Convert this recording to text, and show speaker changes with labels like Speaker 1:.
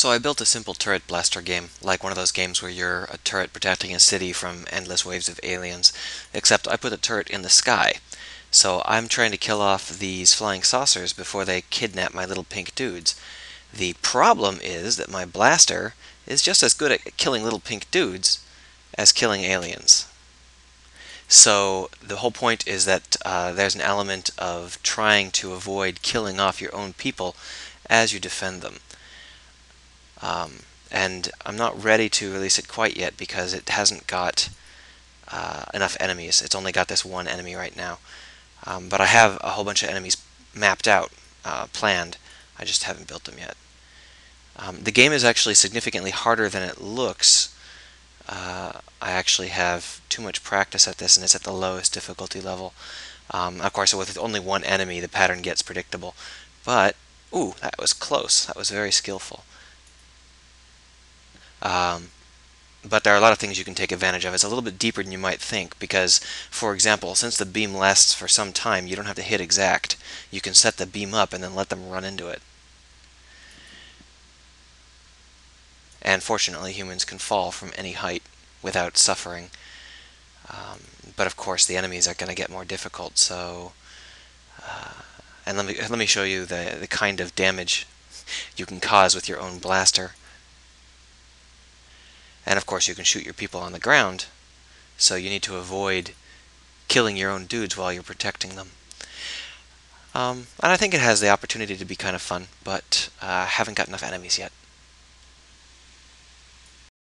Speaker 1: So I built a simple turret blaster game, like one of those games where you're a turret protecting a city from endless waves of aliens, except I put a turret in the sky. So I'm trying to kill off these flying saucers before they kidnap my little pink dudes. The problem is that my blaster is just as good at killing little pink dudes as killing aliens. So the whole point is that uh, there's an element of trying to avoid killing off your own people as you defend them. Um, and I'm not ready to release it quite yet because it hasn't got uh, enough enemies. It's only got this one enemy right now. Um, but I have a whole bunch of enemies mapped out, uh, planned. I just haven't built them yet. Um, the game is actually significantly harder than it looks. Uh, I actually have too much practice at this and it's at the lowest difficulty level. Um, of course, with only one enemy, the pattern gets predictable. But, ooh, that was close. That was very skillful. Um, but there are a lot of things you can take advantage of. It's a little bit deeper than you might think because, for example, since the beam lasts for some time, you don't have to hit exact. You can set the beam up and then let them run into it. And fortunately, humans can fall from any height without suffering. Um, but of course, the enemies are going to get more difficult. So, uh, and let me let me show you the the kind of damage you can cause with your own blaster. And of course, you can shoot your people on the ground, so you need to avoid killing your own dudes while you're protecting them. Um, and I think it has the opportunity to be kind of fun, but I uh, haven't got enough enemies yet.